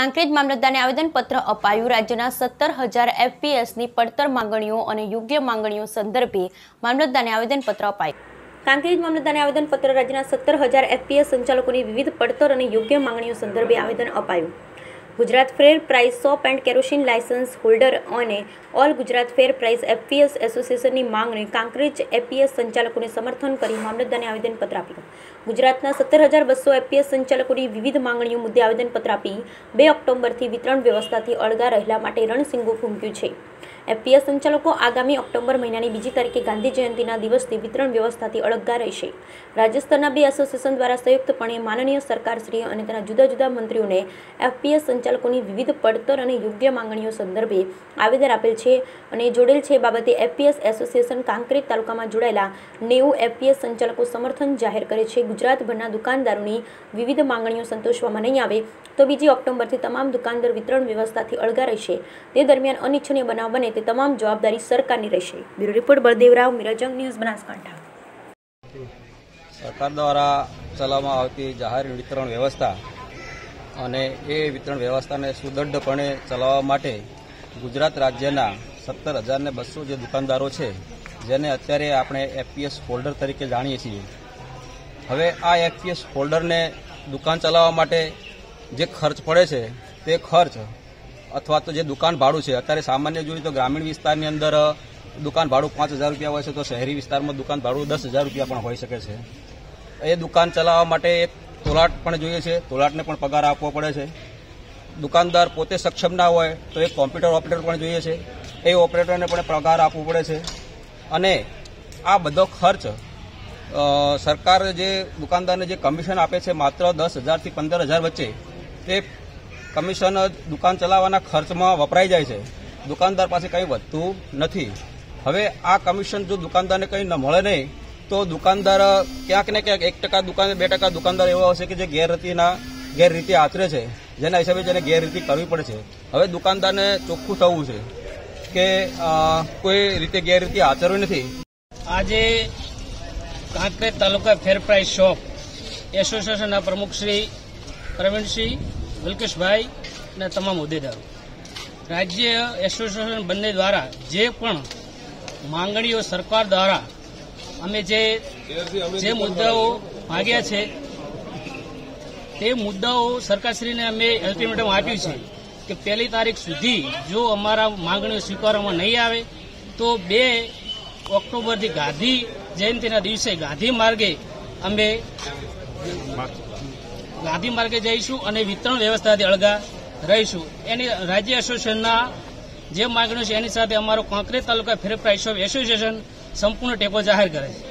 કાંકરેજ મામલતદારને આવેદનપત્ર અપાયું. રાજ્યના સત્તર હજાર એફપીએસની પડતર માંગણીઓ અને યોગ્ય માંગણીઓ સંદર્ભે મામલતદારને આવેદનપત્ર અપાયું. કાંકરેજ મામલતદારને આવેદનપત્ર રાજ્યના સત્તર હજાર એફપીએસ સંચાલકોની વિવિધ પડતર અને યોગ્ય માંગણીઓ સંદર્ભે આવેદન અપાયું. Gujarat fair price shop and kerosene licence holder અને all Gujarat fair price FPS એસોસિએશનની માંગને કાંકરેજ એપીએસ સંચાલકોને સમર્થન કરી મામલતદારને આવેદનપત્ર આપ્યું. ગુજરાતના સત્તર હજાર બસો એપીએસ સંચાલકોની વિવિધ માંગણીઓ મુદ્દે આવેદનપત્ર આપી બે ઓક્ટોબરથી વિતરણ વ્યવસ્થાથી અળગા રહેલા માટે રણસિંગો ફૂંક્યું છે. એફપીએસ સંચાલકો આગામી ઓક્ટોબર મહિનાની બીજી તારીખે ગાંધી જયંતિના દિવસથી વિતરણ વ્યવસ્થાથી અળગા રહેશે. રાજ્ય બે એસોસિએશન દ્વારા સંયુક્તપણે માનનીય સરકારશ્રી અને તેના જુદા જુદા મંત્રીઓને એફપીએસ સંચાલકોની વિવિધ પડતર અને યોગ્ય માંગણીઓ સંદર્ભે આવેદન આપેલ છે અને જોડેલ છે બાબતે એફપીએસ એસોસિએશન કાંકરેજ તાલુકામાં જોડાયેલા નેવું એફપીએસ સંચાલકો સમર્થન જાહેર કરે છે. ગુજરાતભરના દુકાનદારોની વિવિધ માંગણીઓ સંતોષવામાં નહીં આવે તો બીજી ઓક્ટોબરથી તમામ દુકાનદાર વિતરણ વ્યવસ્થાથી અળગા રહેશે. તે દરમિયાન અનિચ્છનીય બનાવ બને તે તમામ જવાબદારી સરકારની રહેશે. Bureau report Baldevrao, મિરજંગ news, Banaskantha. સરકાર દ્વારા ચલાવવામાં આવતી જાહેર વિતરણ વ્યવસ્થા અને એ વિતરણ વ્યવસ્થાને સુદૃઢપણે ચલાવવા માટે ગુજરાત રાજ્યના સત્તર હજારને બસો જે દુકાનદારો છે, જેને અત્યારે આપણે એફપીએસ હોલ્ડર તરીકે જાણીએ છીએ. હવે આ એફપીએસ હોલ્ડરને દુકાન ચલાવવા માટે જે ખર્ચ પડે છે, તે ખર્ચ અથવા તો જે દુકાન ભાડું છે, અત્યારે સામાન્ય જોઈએ તો ગ્રામીણ વિસ્તારની અંદર દુકાન ભાડું પાંચ હજાર રૂપિયા હોય છે, તો શહેરી વિસ્તારમાં દુકાન ભાડું દસ હજાર રૂપિયા પણ હોઈ શકે છે. એ દુકાન ચલાવવા માટે એક તોલાટ પણ જોઈએ છે, તોલાટને પણ પગાર આપવો પડે છે. દુકાનદાર પોતે સક્ષમ ના હોય, તો એક કોમ્પ્યુટર ઓપરેટર પણ જોઈએ છે. એ ઓપરેટરને પણ પગાર આપવો પડે છે. અને આ બધો ખર્ચ સરકાર જે દુકાનદારને જે કમિશન આપે છે, માત્ર દસ હજારથી પંદર હજાર વચ્ચે, તે કમિશન દુકાન ચલાવવાના ખર્ચમાં વપરાઈ જાય છે. દુકાનદાર પાસે કંઈ વધતું નથી. હવે આ કમિશન જો દુકાનદારને કંઈ ન મળે નહીં, તો દુકાનદાર ક્યાંક ને ક્યાંક એક ટકા દુકાન, બે ટકા દુકાનદાર એવો હશે કે જે ગેરરીતિના, ગેરરીતિ આચરે છે. જેના હિસાબે જેને ગેરરીતિ કરવી પડે છે. હવે દુકાનદારને ચોખ્ખું થવું છે કે કોઈ રીતે ગેરરીતિ આચરવી નથી. આજે Kankrej taluka fair price shop એસોસિએશનના પ્રમુખ શ્રી પ્રવીણસિંહ વિલકેશભાઈ અને તમામ હોદ્દેદારો. રાજ્ય એસોસિએશન બંને દ્વારા જે પણ માંગણીઓ સરકાર દ્વારા અમે જે જે મુદ્દાઓ માગ્યા છે, તે મુદ્દાઓ સરકારશ્રીને અમે અલ્ટિમેટમ આપ્યું છે કે પહેલી તારીખ સુધી જો અમારા માંગણીઓ સ્વીકારવામાં નહીં આવે, તો બે ઓક્ટોબરથી ગાંધી જયંતિના દિવસે ગાંધી માર્ગે અમે ગાંધી માર્ગે જઈશું અને વિતરણ વ્યવસ્થાથી અળગા રહીશું. એની રાજ્ય એસોસિએશનના જે માગણીઓ છે, એની સાથે અમારો કોંકરેજ તાલુકા ફેર પ્રાઇસ એસોસિએશન સંપૂર્ણ ટેકો જાહેર કરે છે.